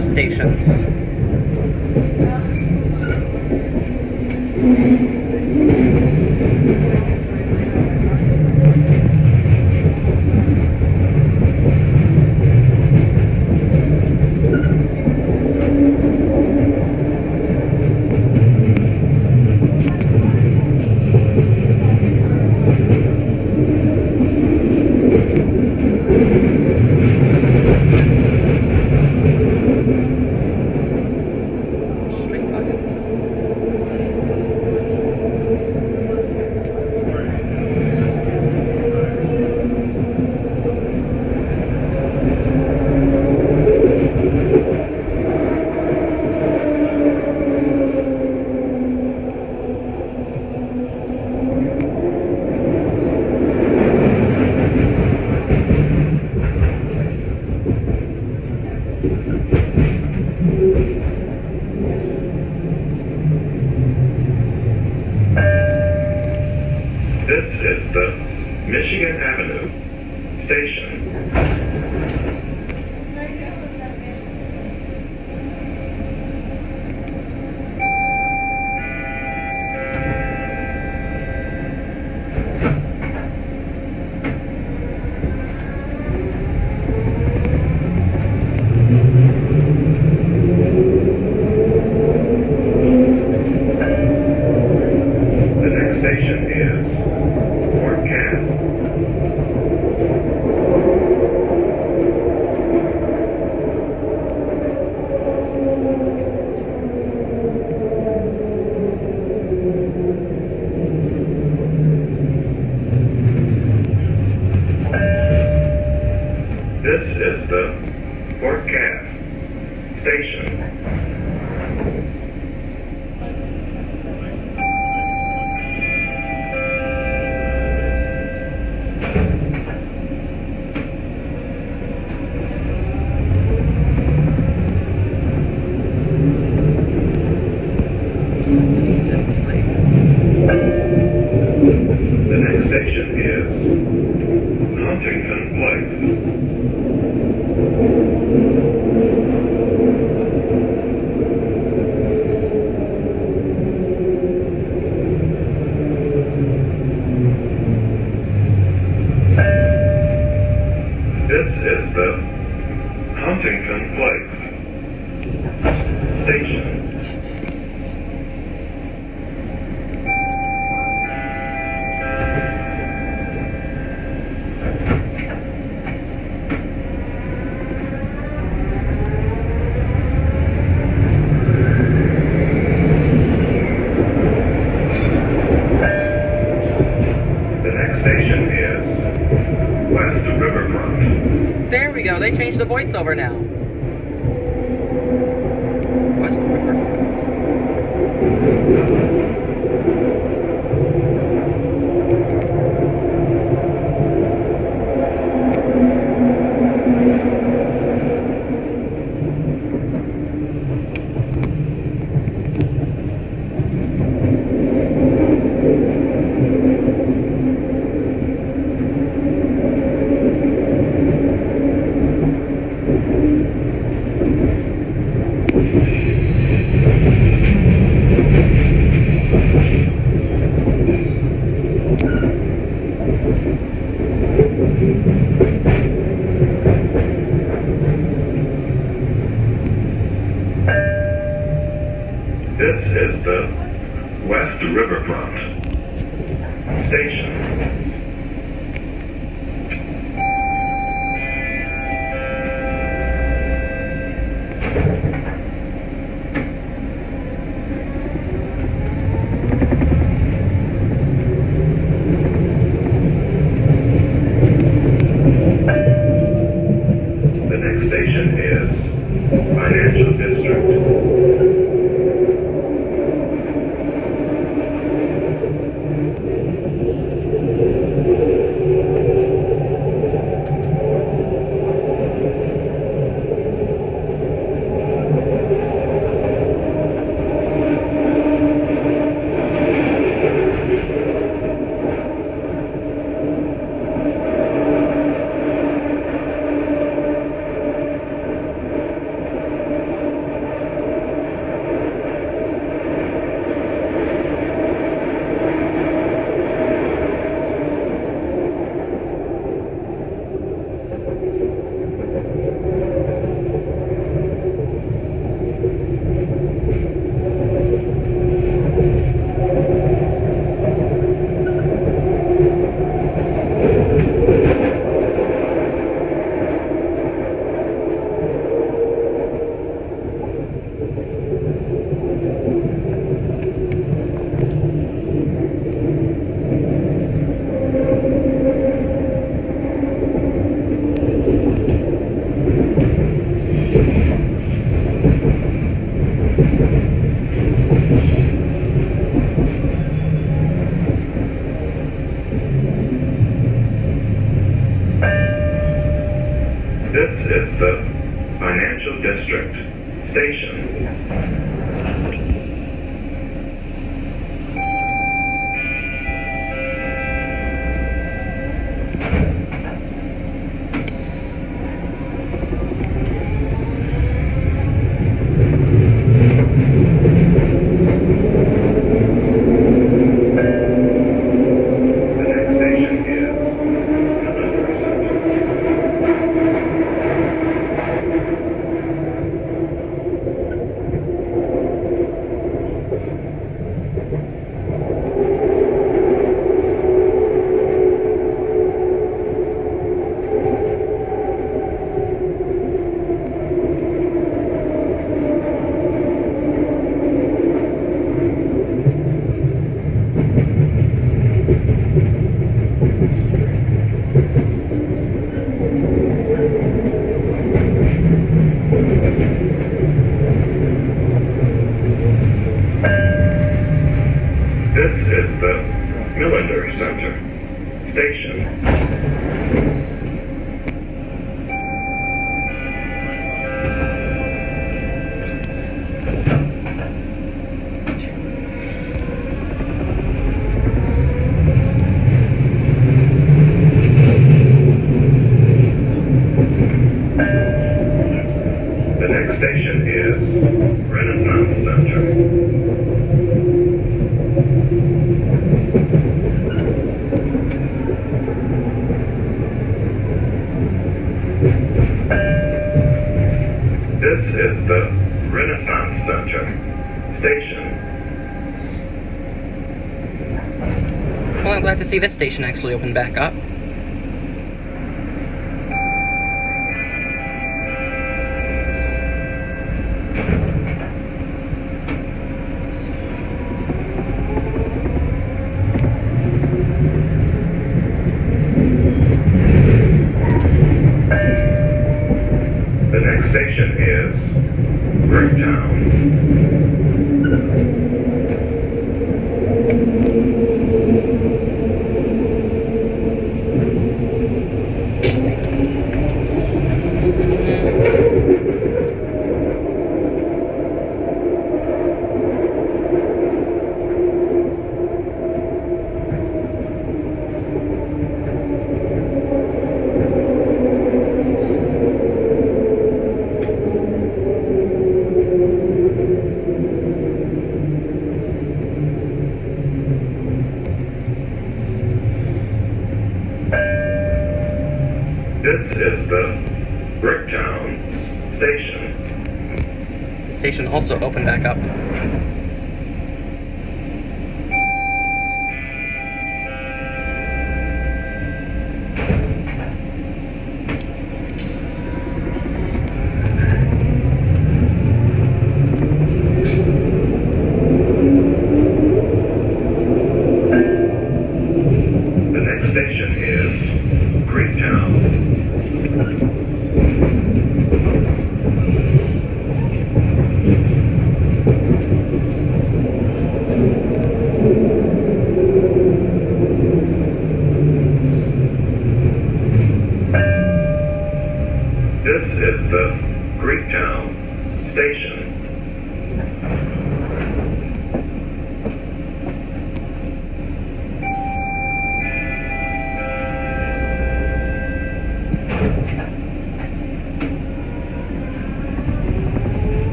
stations. Huntington Place. they changed the voiceover now. the West Riverfront Station. Millender Center Station. Station. Well, I'm glad to see this station actually open back up. The next station is Bricktown. This also open back up.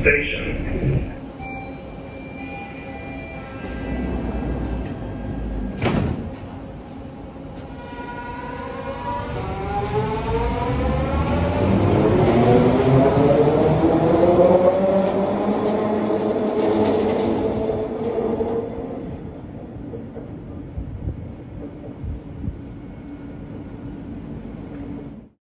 station.